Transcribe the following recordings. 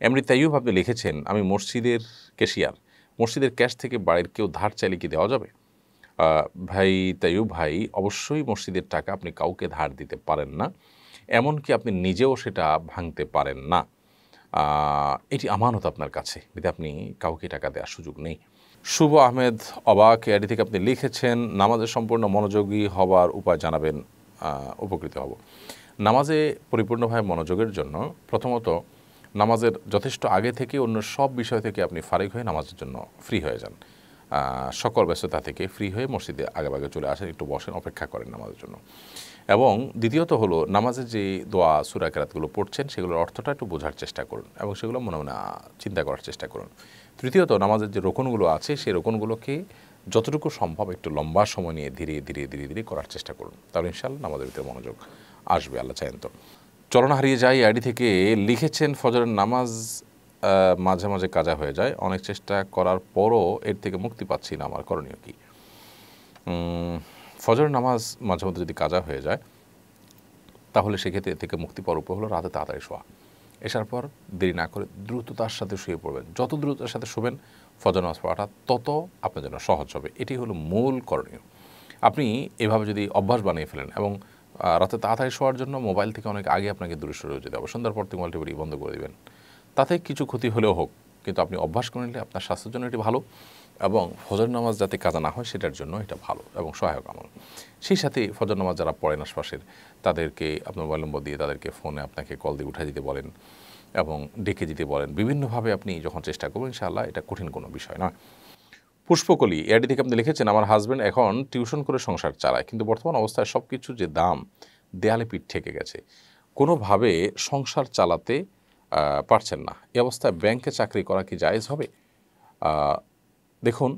এমনি তাইও আপনি লিখেছেন, আমি মসজিদের ক্যাশিয়ার মসজিদের ক্যাশ থেকে বাড়ির কেউ ধার চাইলে কি দেওয়া যাবে? ভাই তাইও ভাই, অবশ্যই মসজিদের টাকা আপনি কাউকে ধার দিতে পারেন না, এমনকি আপনি নিজেও সেটা ভাঙতে পারেন না। এটি আমানত আপনার কাছে যদি আপনি কাউকে টাকা দেওয়ার সুযোগ নেই। শুভ আহমেদ অবাক এডি থেকে আপনি লিখেছেন নামাজে সম্পূর্ণ মনোযোগী হওয়ার উপায় জানাবেন। উপকৃত হব। নামাজে পরিপূর্ণভাবে মনোযোগের জন্য প্রথমত নামাজের যথেষ্ট আগে থেকে অন্য সব বিষয় থেকে আপনি ফারিক হয়ে নামাজের জন্য ফ্রি হয়ে যান। সকল ব্যস্ততা থেকে ফ্রি হয়ে মসজিদে আগেভাগে চলে আসেন, একটু বসেন, অপেক্ষা করেন নামাজের জন্য। এবং দ্বিতীয়ত হলো নামাজের যে দোয়া, সুরা, কেরাতগুলো পড়ছেন, সেগুলোর অর্থটা একটু বোঝার চেষ্টা করুন এবং সেগুলো মনে মনে চিন্তা করার চেষ্টা করুন। তৃতীয়ত, নামাজের যে রোকনগুলো আছে, সেই রোকনগুলোকে যতটুকু সম্ভব একটু লম্বা সময় নিয়ে ধীরে ধীরে ধীরে ধীরে করার চেষ্টা করুন। তাহলে ইনশাল্লাহ নামাজের ভিতরে মনোযোগ আসবে, আল্লাহ চাইন তো। চলন হারিয়ে যাই আইডি থেকে লিখেছেন ফজরের নামাজ মাঝে মাঝে কাজা হয়ে যায়। অনেক চেষ্টা করার পরও এর থেকে মুক্তি পাচ্ছি না আমার করণীয় কি? ফজরের নামাজ মাঝে মধ্যে যদি কাজা হয়ে যায়, তাহলে সেক্ষেত্রে এর থেকে মুক্তি পাওয়ার উপায় হলো রাতে তাড়াতাড়ি শোয়া। এসার পর দেরি না করে দ্রুততার সাথে শুয়ে পড়বেন। যত দ্রুততার সাথে শুবেন, ফজর নামাজ পড়াটা তত আপনার জন্য সহজ হবে। এটি হলো মূল করণীয়। আপনি এভাবে যদি অভ্যাস বানিয়ে ফেলেন এবং রাতে তাড়াতাড়ি শোয়ার জন্য মোবাইল থেকে অনেক আগে আপনাকে দূরে সরে যেতে হবে। সন্ধ্যার পর থেকে মোবাইলটি বন্ধ করে দেবেন। তাতে কিছু ক্ষতি হলেও হোক, কিন্তু আপনি অভ্যাস করে নিলে আপনার স্বাস্থ্যের জন্য এটি ভালো এবং ফজর নামাজ যাতে কাজা না হয় সেটার জন্য এটা ভালো এবং সহায়ক আমল। সেই সাথে ফজর নামাজ যারা পড়েন আশপাশের, তাদেরকে আপনার মোবাইল নম্বর দিয়ে তাদেরকে ফোনে আপনাকে কল দিয়ে উঠে দিতে বলেন এবং ডেকে দিতে বলেন। বিভিন্নভাবে আপনি যখন চেষ্টা করবেন, ইনশাআল্লাহ এটা কঠিন কোনো বিষয় নয়। পুষ্পকলি এআডি থেকে আপনি লিখেছেন, আমার হাজব্যান্ড এখন টিউশন করে সংসার চালায়, কিন্তু বর্তমান অবস্থায় সব কিছু যে দাম, দেয়ালে পিঠ ঠেকে গেছে। কোনোভাবে সংসার চালাতে পারছেন না। এ অবস্থায় ব্যাংকে চাকরি করা কি জায়েজ হবে? দেখুন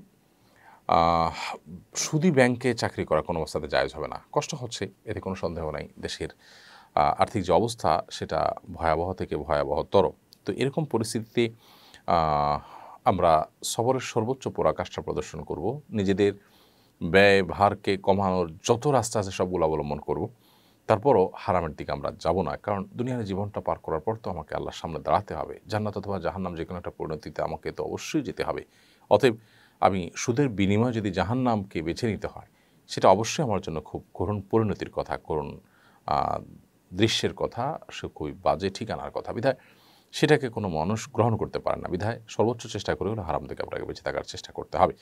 শুধু ব্যাংকে চাকরি করা কোনো অবস্থাতে জায়েজ হবে না। কষ্ট হচ্ছে, এতে কোনো সন্দেহ নাই দেশের। আর্থিক যে অবস্থা, সেটা ভয়াবহ থেকে ভয়াবহতর। তো এরকম পরিস্থিতিতে আমরা সবরের সর্বোচ্চ পরাকাষ্ঠা প্রদর্শন করব। নিজেদের ব্যয় ভারকে কমানোর যত রাস্তা আছে সবগুলো অবলম্বন করব। তারপরও হারামের দিকে আমরা যাব না, কারণ দুনিয়ার জীবনটা পার করার পর তো আমাকে আল্লাহর সামনে দাঁড়াতে হবে। জান্নাত অথবা জাহান্নাম যে কোনো একটা পরিণতিতে আমাকে তো অবশ্যই যেতে হবে। অতএব আমি সুদের বিনিময়ে যদি জাহান্নামকে বেছে নিতে হয়, সেটা অবশ্যই আমার জন্য খুব করুণ পরিণতির কথা, করুণ দৃশ্যের কথা, সে খুবই বাজে ঠিকানার কথা। বিধায় সেটাকে কোনো মানুষ গ্রহণ করতে পারে না। বিধায় সর্বোচ্চ চেষ্টা করে হলে হারাম থেকে আপনাকে বেঁচে থাকার চেষ্টা করতে হবে।